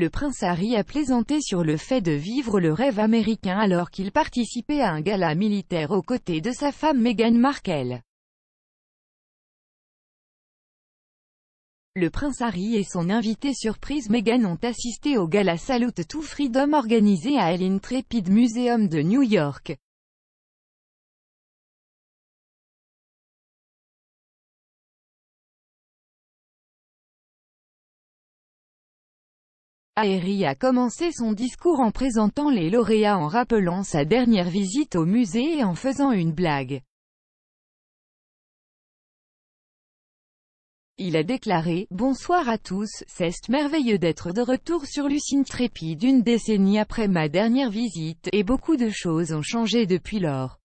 Le prince Harry a plaisanté sur le fait de vivre le rêve américain alors qu'il participait à un gala militaire aux côtés de sa femme Meghan Markle. Le prince Harry et son invité surprise Meghan ont assisté au gala Salute to Freedom organisé à l'Intrepid Museum de New York. Harry a commencé son discours en présentant les lauréats en rappelant sa dernière visite au musée et en faisant une blague. Il a déclaré « Bonsoir à tous, c'est merveilleux d'être de retour sur Lucine Trépi d'une décennie après ma dernière visite, et beaucoup de choses ont changé depuis lors.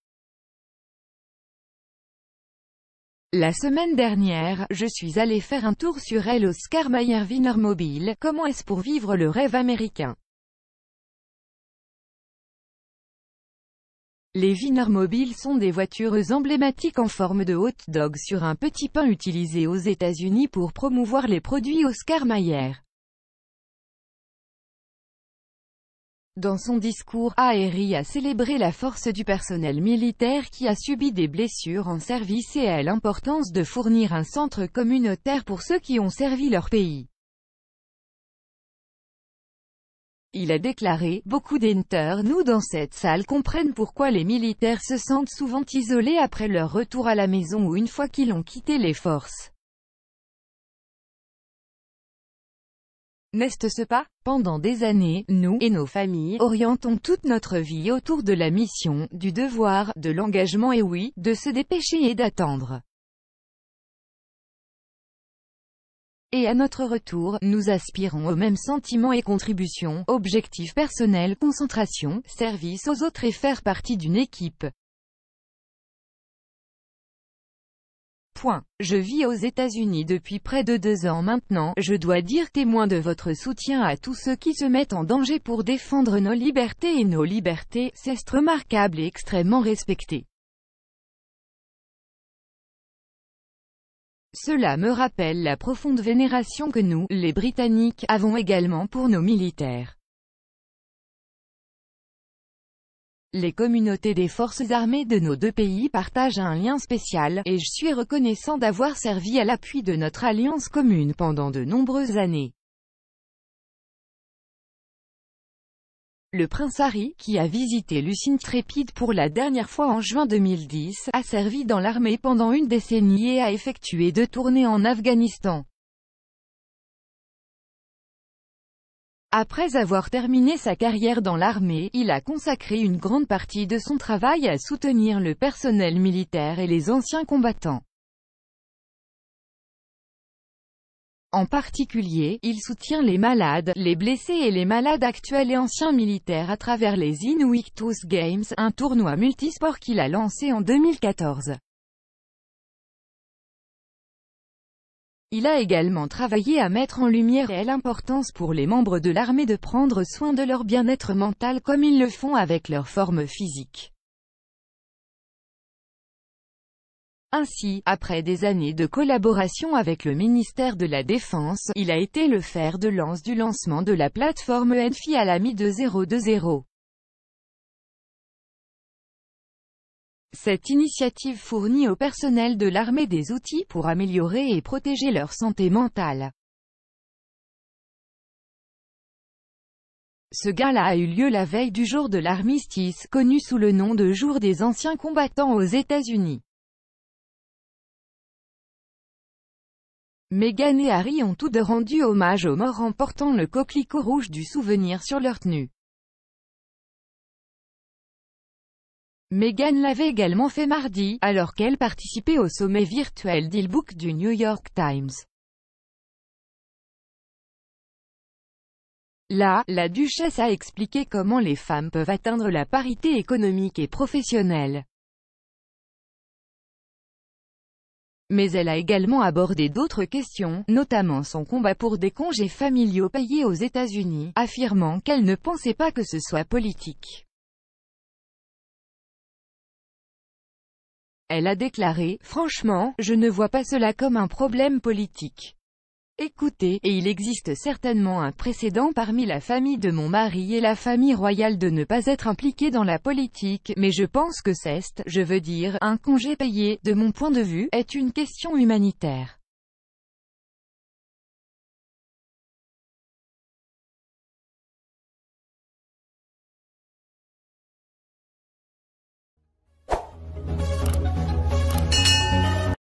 La semaine dernière, je suis allé faire un tour sur elle Oscar Mayer Wienermobile, comment est-ce pour vivre le rêve américain? Les Wienermobile sont des voitures emblématiques en forme de hot dog sur un petit pain utilisé aux États-Unis pour promouvoir les produits Oscar Mayer. Dans son discours, Aéry a célébré la force du personnel militaire qui a subi des blessures en service et à l'importance de fournir un centre communautaire pour ceux qui ont servi leur pays. Il a déclaré, beaucoup d'enters nous dans cette salle comprennent pourquoi les militaires se sentent souvent isolés après leur retour à la maison ou une fois qu'ils ont quitté les forces. N'est-ce pas? Pendant des années, nous, et nos familles, orientons toute notre vie autour de la mission, du devoir, de l'engagement et oui, de se dépêcher et d'attendre. Et à notre retour, nous aspirons aux mêmes sentiments et contributions, objectifs personnels, concentration, service aux autres et faire partie d'une équipe. Je vis aux États-Unis depuis près de deux ans maintenant, je dois dire témoin de votre soutien à tous ceux qui se mettent en danger pour défendre nos libertés et nos libertés, c'est remarquable et extrêmement respecté. Cela me rappelle la profonde vénération que nous, les Britanniques, avons également pour nos militaires. Les communautés des forces armées de nos deux pays partagent un lien spécial, et je suis reconnaissant d'avoir servi à l'appui de notre alliance commune pendant de nombreuses années. Le prince Harry, qui a visité Lucine Trépide pour la dernière fois en juin 2010, a servi dans l'armée pendant une décennie et a effectué deux tournées en Afghanistan. Après avoir terminé sa carrière dans l'armée, il a consacré une grande partie de son travail à soutenir le personnel militaire et les anciens combattants. En particulier, il soutient les malades, les blessés et les malades actuels et anciens militaires à travers les Invictus Games, un tournoi multisport qu'il a lancé en 2014. Il a également travaillé à mettre en lumière l'importance pour les membres de l'armée de prendre soin de leur bien-être mental comme ils le font avec leur forme physique. Ainsi, après des années de collaboration avec le ministère de la Défense, il a été le fer de lance du lancement de la plateforme Enfi à l'AMI 2020. Cette initiative fournit au personnel de l'armée des outils pour améliorer et protéger leur santé mentale. Ce gala a eu lieu la veille du jour de l'armistice, connu sous le nom de Jour des anciens combattants aux États-Unis. Meghan et Harry ont tous deux rendu hommage aux morts en portant le coquelicot rouge du souvenir sur leur tenue. Meghan l'avait également fait mardi, alors qu'elle participait au sommet virtuel d'E-Book du New York Times. Là, la duchesse a expliqué comment les femmes peuvent atteindre la parité économique et professionnelle. Mais elle a également abordé d'autres questions, notamment son combat pour des congés familiaux payés aux États-Unis, affirmant qu'elle ne pensait pas que ce soit politique. Elle a déclaré, franchement, je ne vois pas cela comme un problème politique. Écoutez, et il existe certainement un précédent parmi la famille de mon mari et la famille royale de ne pas être impliqué dans la politique, mais je pense que c'est, je veux dire, un congé payé, de mon point de vue, est une question humanitaire.